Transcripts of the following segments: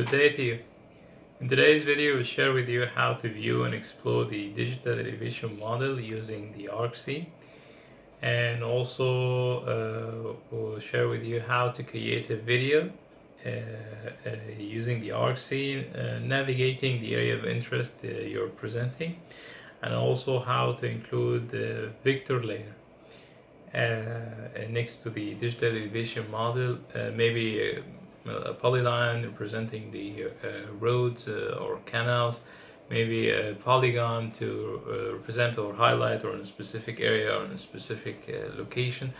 good day to you. In today's video we'll share with you how to view and explore the digital elevation model using the ArcScene and also uh, we'll share with you how to create a video uh, uh, using the ArcScene, uh, navigating the area of interest uh, you're presenting and also how to include the vector layer uh, next to the digital elevation model, maybe a polyline representing the uh, roads uh, or canals, maybe a polygon to uh, represent or highlight or in a specific area or in a specific location,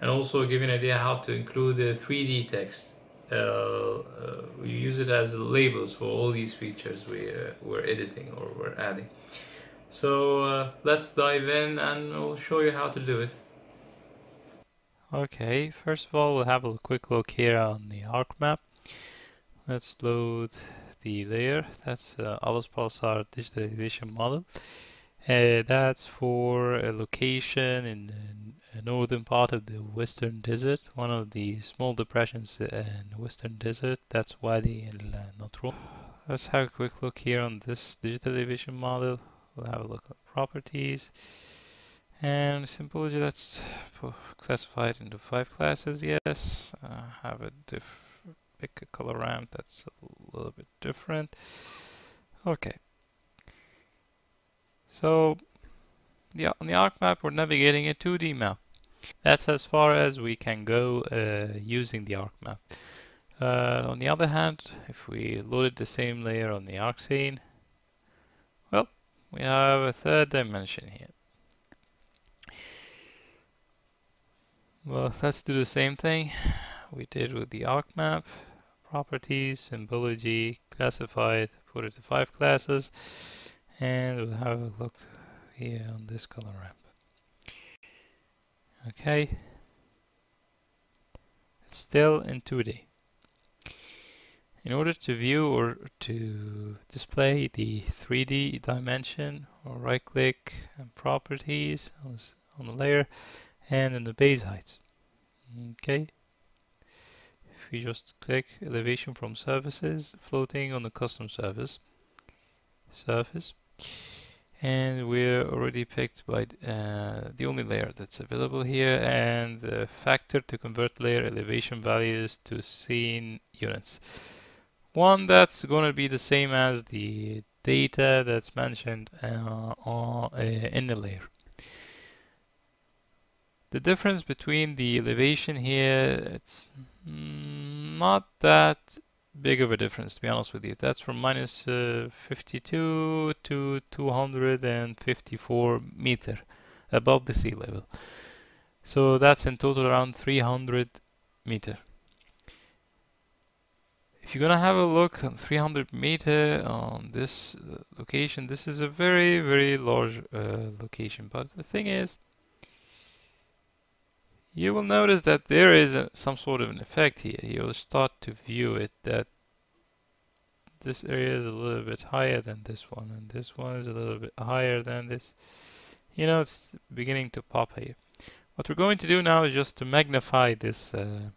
and also give you an idea how to include the 3D text. Uh, we use it as labels for all these features we, uh, we're editing or we're adding. So uh, let's dive in and I'll show you how to do it. Okay, first of all we'll have a quick look here on the ArcMap. Let's load the layer. That's uh, ALOS PALSAR digital elevation model. Uh, that's for a location in the northern part of the Western Desert, one of the small depressions in the Western Desert. That's Wadi El Natron. Let's have a quick look here on this digital elevation model. We'll have a look at properties. And symbology, let's classify it into five classes, yes. Uh, have a diff pick a color ramp that's a little bit different. Okay. So, yeah, on the ArcMap, we're navigating a 2D map. That's as far as we can go uh, using the ArcMap. Uh, on the other hand, if we loaded the same layer on the ArcScene, well, we have a third dimension here. Well, let's do the same thing we did with the ArcMap. Properties, symbology, classified, put it to five classes, and we'll have a look here on this color ramp. Okay, it's still in 2D. In order to view or to display the 3D dimension, or right click and properties on the layer, and in the base height. Okay. If we just click elevation from surfaces, floating on the custom surface, surface, and we're already picked by uh, the only layer that's available here, and the factor to convert layer elevation values to scene units. One that's going to be the same as the data that's mentioned uh, uh, in the layer. The difference between the elevation here, it's not that big of a difference to be honest with you. That's from minus, uh, 52 to 254 meter above the sea level. So that's in total around 300 meter. If you're gonna have a look on 300 meter on this uh, location, this is a very very large uh, location. But the thing is, you will notice that there is a, some sort of an effect here. You'll start to view it that this area is a little bit higher than this one and this one is a little bit higher than this. You know, it's beginning to pop here. What we're going to do now is just to magnify this uh,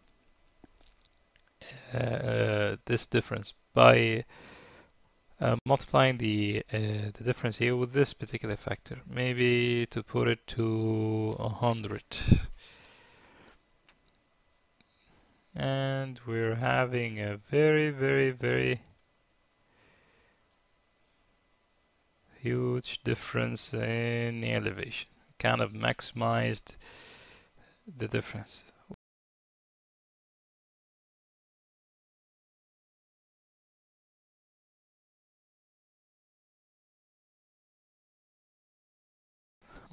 uh, uh this difference by uh, multiplying the uh, the difference here with this particular factor. Maybe to put it to 100 and we're having a very very very huge difference in elevation. Kind of maximized the difference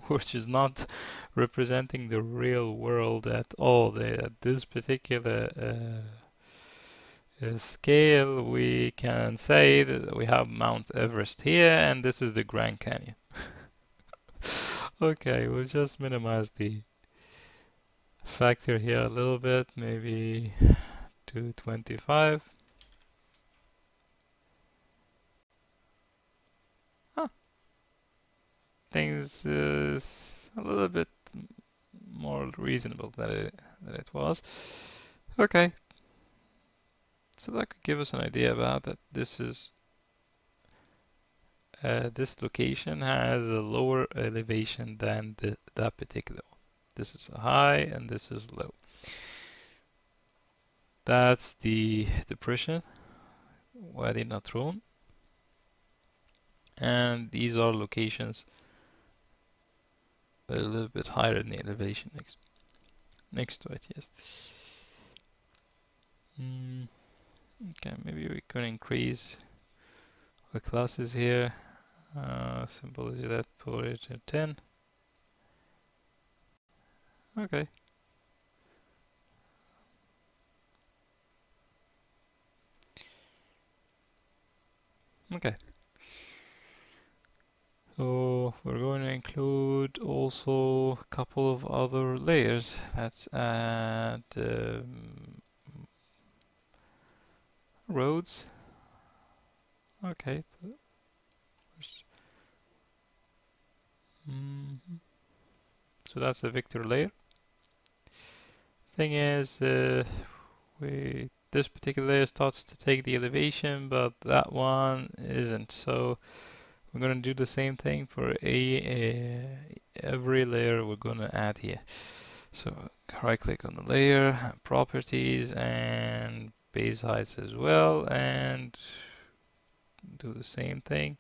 which is not representing the real world at all. At this particular uh, uh, scale, we can say that we have Mount Everest here, and this is the Grand Canyon. okay, we'll just minimize the factor here a little bit, maybe 225. Things is a little bit more reasonable than it, than it was. Okay. So that could give us an idea about that this is uh, this location has a lower elevation than the, that particular one. This is high and this is low. That's the depression, Wadi Natron. And these are locations a little bit higher in the elevation next, next to it, yes. Mm, okay, maybe we can increase the classes here. Uh, as that, put it to 10. Okay. Okay. So we're going to include also a couple of other layers. Let's add um, roads. Okay. Mm -hmm. So that's a vector layer. Thing is, uh, we this particular layer starts to take the elevation, but that one isn't. So we're going to do the same thing for a, a every layer we're going to add here. So right click on the layer, properties, and base heights as well, and do the same thing.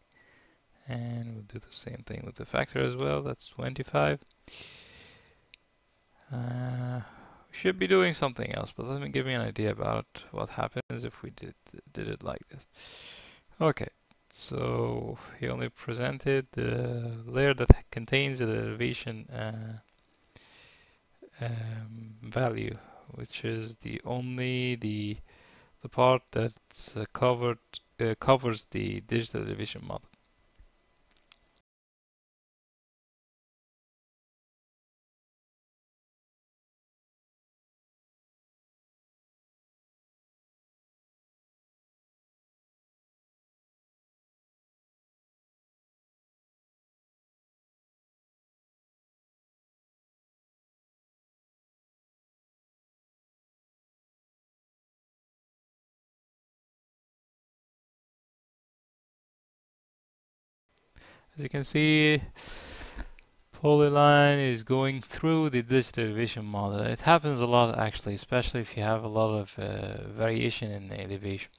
And we'll do the same thing with the factor as well. That's 25. Uh, should be doing something else, but let me give me an idea about what happens if we did did it like this. Okay, so he only presented the layer that contains the elevation uh, um, value, which is the only the the part that uh, covered uh, covers the digital elevation model. As you can see, polyline is going through the digital elevation model. It happens a lot actually, especially if you have a lot of uh, variation in the elevation.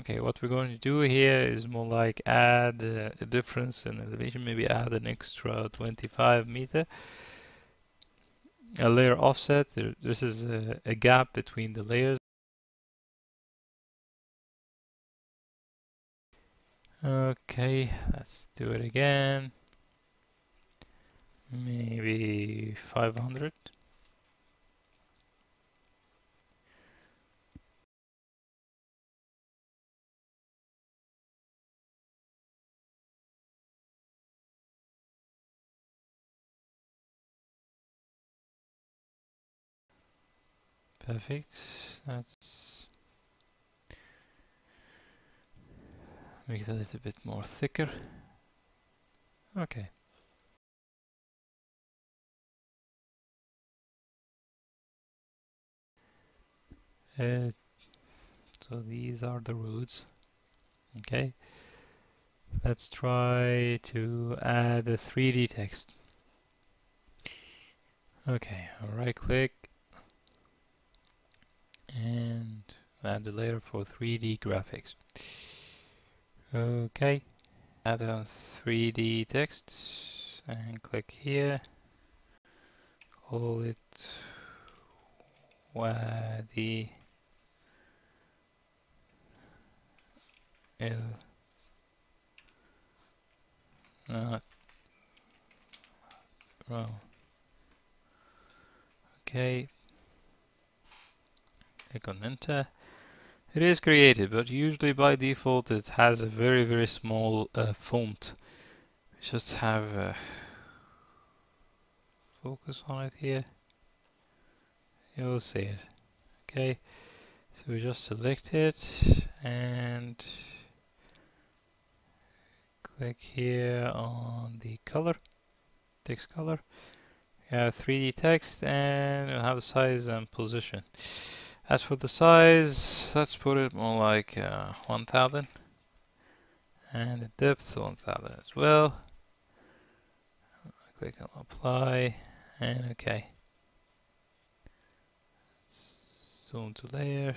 Okay, what we're going to do here is more like add uh, a difference in elevation, maybe add an extra 25 meter. A layer offset, there, this is a, a gap between the layers. Okay, let's do it again. Maybe 500. Perfect. That's make it a little bit more thicker. Okay. Uh, so these are the roots. Okay. Let's try to add a 3D text. Okay, right click and add the layer for 3D graphics. Okay, add a 3D text and click here. Call it Wadi El not well. Okay, click on enter. It is created, but usually by default it has a very very small uh, font. Just have a focus on it here. You'll see it. Okay, so we just select it and click here on the color, text color. We have 3D text and we'll have the size and position. As for the size, let's put it more like uh, 1000 and the depth 1000 as well. Click on apply and okay. Zoom to layer.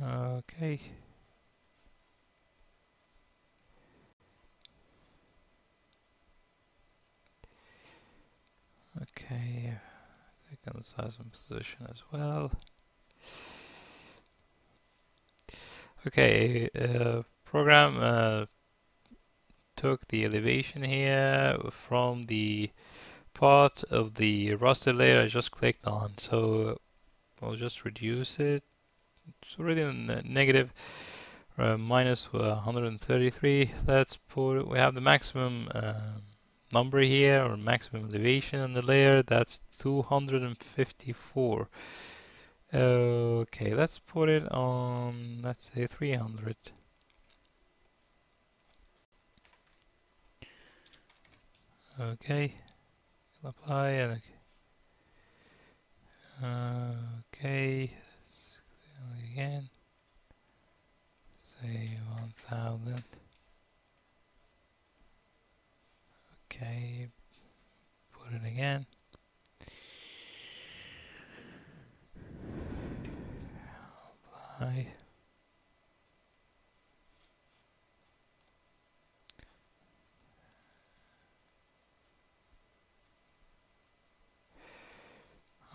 Okay. Okay, on size and position as well. Okay, uh, program uh, took the elevation here from the part of the raster layer I just clicked on. So I'll just reduce it it's already negative uh, minus 133 let's put we have the maximum uh, number here or maximum elevation on the layer that's 254 okay let's put it on let's say 300 okay apply and okay, okay again. Say 1000. Okay, put it again. Apply.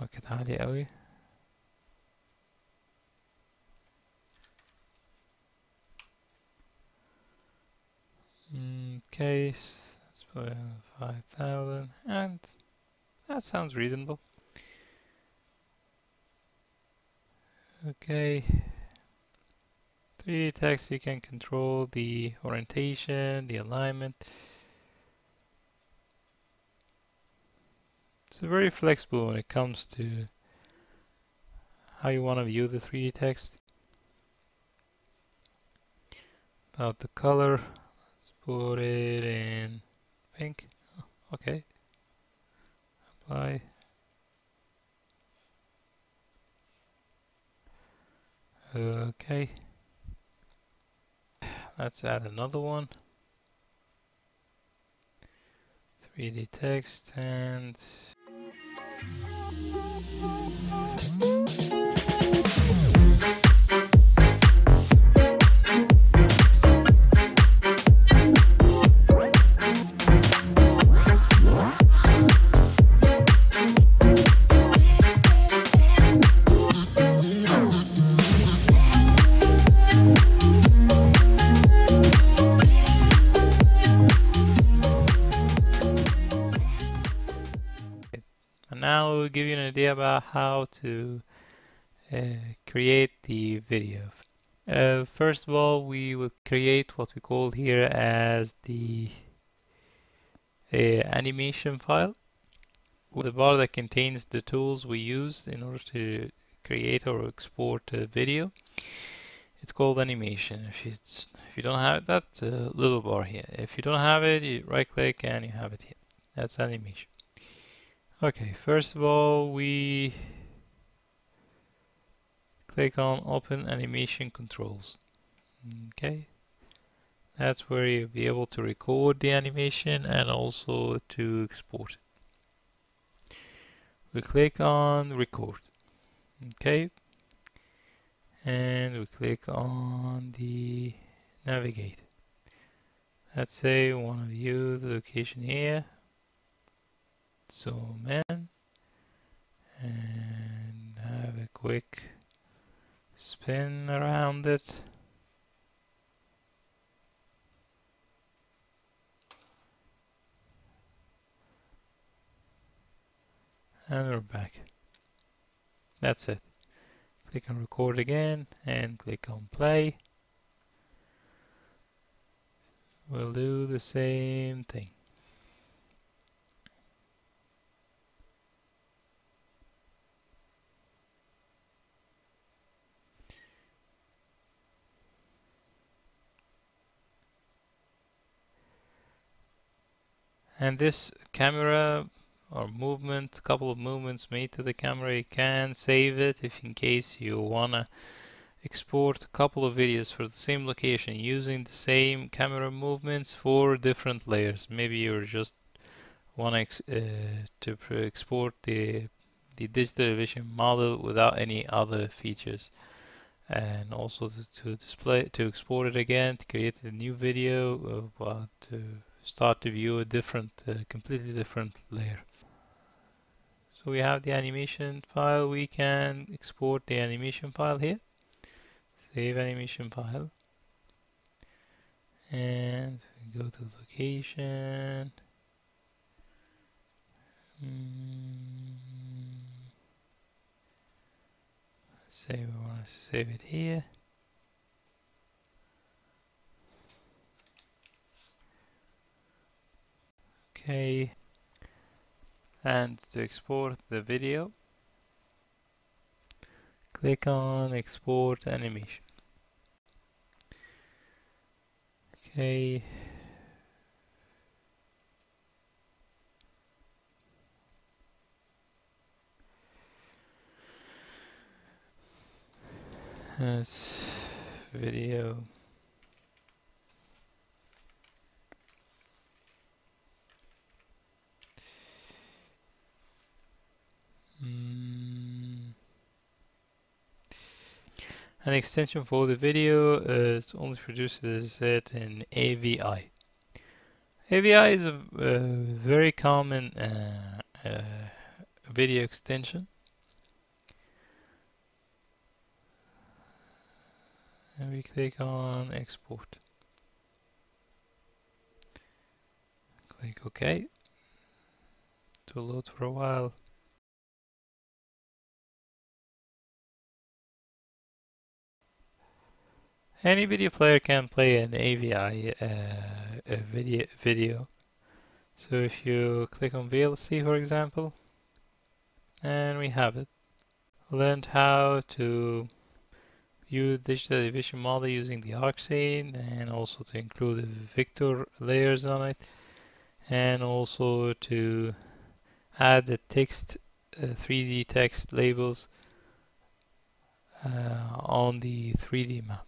اوكي عالية قوي case, let's put in 5,000, and that sounds reasonable. Okay. 3D text, you can control the orientation, the alignment. It's very flexible when it comes to how you want to view the 3D text. About the color, let's put it in pink. Okay. Apply. Okay. Let's add another one. 3D text and idea about how to uh, create the video. Uh, first of all, we will create what we call here as the uh, animation file. The bar that contains the tools we use in order to create or export a video. It's called animation. If you, if you don't have a little bar here. If you don't have it, you right click and you have it here. That's animation. Okay, first of all, we click on Open Animation Controls. Okay, that's where you'll be able to record the animation and also to export it. We click on Record. Okay, and we click on the Navigate. Let's say we want to view the location here zoom in and have a quick spin around it. And we're back. That's it. Click on record again and click on play. We'll do the same thing. And this camera or movement, couple of movements made to the camera, you can save it if in case you wanna export a couple of videos for the same location using the same camera movements for different layers. Maybe you're just want uh, to export the the digital elevation model without any other features and also to, to display to export it again to create a new video uh, to start to view a different uh, completely different layer. So we have the animation file. We can export the animation file here. Save animation file. And go to location. Mm. say we want to save it here okay. And to export the video click on export animation. Okay. That's video. An extension for the video is only produced as it in AVI. AVI is a, a very common uh, uh, video extension and we click on export. Click OK. To load for a while. Any video player can play an AVI uh, video, video. So if you click on VLC for example, and we have it. Learned how to view digital elevation model using the ArcScene and also to include the vector layers on it and also to add the text uh, 3D text labels uh, on the 3D map.